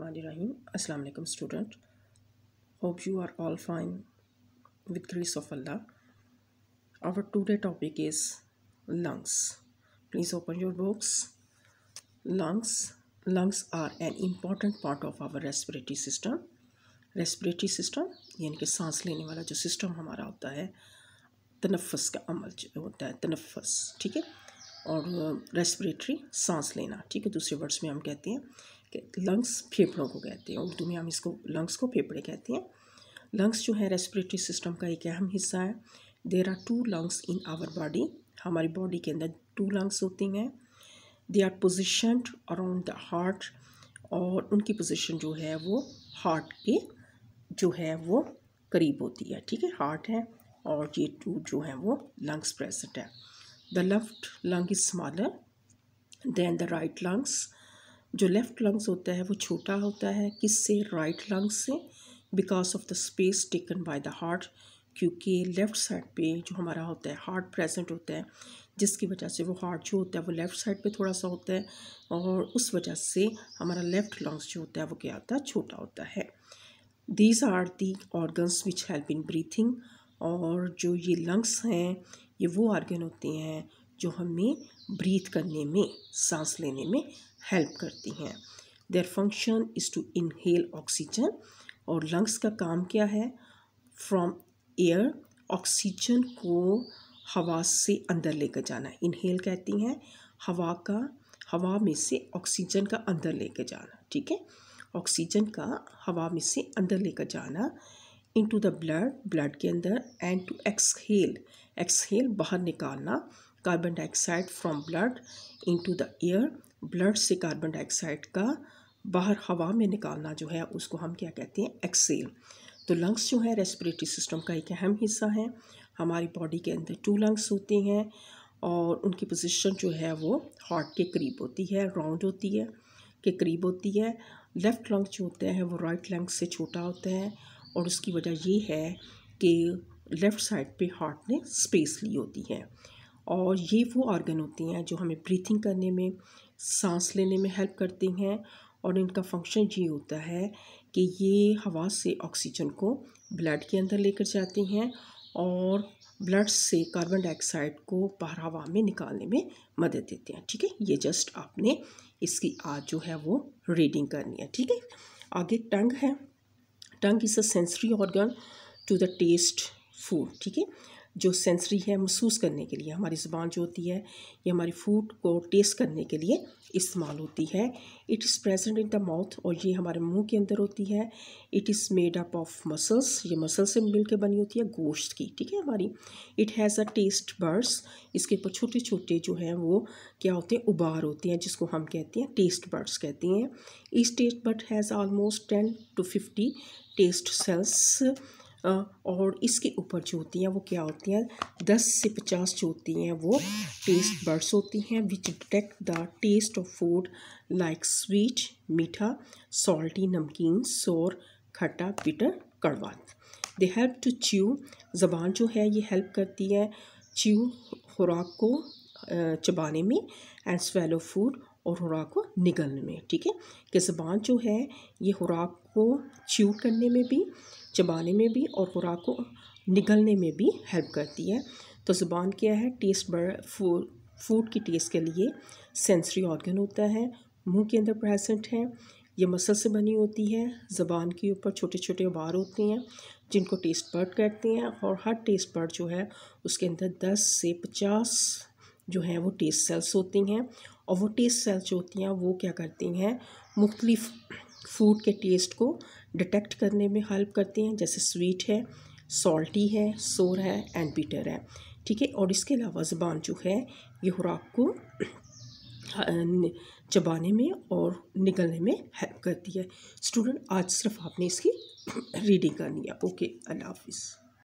रहमान रहीम। अस्सलाम वालेकुम student. Hope you are all fine with grace of Allah. Our today topic is lungs please open your books lungs lungs are an important part of our respiratory system respiratory system यानी कि सांस लेने वाला जो system हमारा होता है, तनफस का अमल होता है, तनफस, ठीक है? और रेस्पिरेटरी सांस लेना, ठीक है? दूसरे वर्ड्स में हम कहते हैं लंग्स फेफड़ों को कहते हैं, उर्दू में हम इसको लंग्स को फेफड़े कहते हैं। लंग्स जो है रेस्पिरेटरी सिस्टम का एक अहम हिस्सा है। There are two lungs in our body हमारी बॉडी के अंदर टू लंग्स होती हैं। They are position around the heart और उनकी पोजिशन जो है वो हार्ट के जो है वो करीब होती है, ठीक है? हार्ट है और ये टू जो है वो लंग्स प्रेजेंट है। The left lung is smaller than the right lungs जो लेफ़्ट लंग्स होता है, वो छोटा होता है। किससे? राइट लंग्स से। Because of the space taken by the heart क्योंकि लेफ़्ट साइड पे जो हमारा होता है हार्ट प्रेजेंट होता है, जिसकी वजह से वो हार्ट जो होता है, वो लेफ़्ट साइड पे थोड़ा सा होता है, और उस वजह से हमारा लेफ़्ट लंग्स जो होता है, वो क्या होता है? छोटा होता है। These are the organs which help in breathing और जो ये लंग्स हैं, ये वो ऑर्गन होते हैं जो हमें ब्रीथ करने में, सांस लेने में हेल्प करती हैं। Their function is to inhale oxygen और लंग्स का काम क्या है? फ्रॉम एयर ऑक्सीजन को हवा से अंदर लेकर जाना इनहेल कहती हैं, हवा का, हवा में से ऑक्सीजन का अंदर लेकर जाना, ठीक है? ऑक्सीजन का हवा में से अंदर लेकर जाना इनटू द ब्लड ब्लड के अंदर एंड टू एक्सहेल एक्सहेल बाहर निकालना carbon dioxide from blood into the air blood से कार्बन डाइऑक्साइड का बाहर हवा में निकालना जो है, उसको हम क्या कहते हैं? एक्सेल तो लंग्स जो है रेस्पिरेटरी सिस्टम का एक अहम हिस्सा है। हमारी बॉडी के अंदर टू लंग्स होते हैं और उनकी पोजीशन जो है, वो हार्ट के करीब होती है राउंड होती है, के करीब होती है। लेफ़्ट लंग जो होता है, वो राइट लंग से छोटा होता है और उसकी वजह ये है कि लेफ़्ट साइड पे हार्ट ने स्पेस ली होती है। और ये वो ऑर्गन होती हैं जो हमें ब्रीथिंग करने में, सांस लेने में हेल्प करती हैं और इनका फ़ंक्शन ये होता है कि ये हवा से ऑक्सीजन को ब्लड के अंदर लेकर जाती हैं और ब्लड से कार्बन डाइऑक्साइड को बाहर हवा में निकालने में मदद देते हैं। ठीक है? ये जस्ट आपने इसकी आज जो है वो रीडिंग करनी है। ठीक है? आगे टंग है। Tongue is a sensory organ to the taste food ठीक है? जो सेंसरी है महसूस करने के लिए, हमारी ज़बान जो होती है ये हमारी फ़ूड को टेस्ट करने के लिए इस्तेमाल होती है। It is present in the mouth और ये हमारे मुँह के अंदर होती है। It is made up of muscles ये मसल से मिल के बनी होती है, गोश्त की, ठीक है हमारी। It has a taste buds इसके ऊपर छोटे छोटे जो हैं वो क्या होते हैं, उबार होते हैं, जिसको हम कहते हैं टेस्ट बर्ड्स कहते हैं। इस taste bud has almost ten to fifty taste cells और इसके ऊपर जो होती हैं वो क्या होती हैं? दस से पचास जो होती हैं वो टेस्ट बर्ड्स होती हैं which detect the taste of food like sweet मीठा सॉल्टी नमकीन सोर खट्टा बिटर कड़वा दे हेल्प टू च्यू ज़बान जो है ये हेल्प करती है च्यू खुराक को चबाने में एंड स्वेलो फ़ूड और खुराक को निगलने में, ठीक है? कि ज़बान जो है, ये खुराक को च्यू करने में भी, चबाने में भी और खुराक को निगलने में भी हेल्प करती है। तो ज़बान क्या है? टेस्ट बड़ फ़ूड फ़ूड की टेस्ट के लिए सेंसरी ऑर्गन होता है, मुँह के अंदर प्रेजेंट है, ये मसल से बनी होती है, ज़बान के ऊपर छोटे छोटे बार होते हैं, जिनको टेस्ट बर्ड कहते हैं और हर टेस्ट बर्ड जो है, उसके अंदर दस से पचास जो हैं वो टेस्ट सेल्स होती हैं और वो टेस्ट सेल्स जो होती हैं वो क्या करती हैं, मुख्तलिफ़ फ़ूड के टेस्ट को डिटेक्ट करने में हेल्प करती हैं, जैसे स्वीट है सॉल्टी है सोर है एंड बीटर है। ठीक है? और इसके अलावा ज़बान जो है, ये खुराक को चबाने में और निकलने में हेल्प करती है। स्टूडेंट आज सिर्फ़ आपने इसकी रीडिंग करनी है। ओके अल्लाह हाफिज़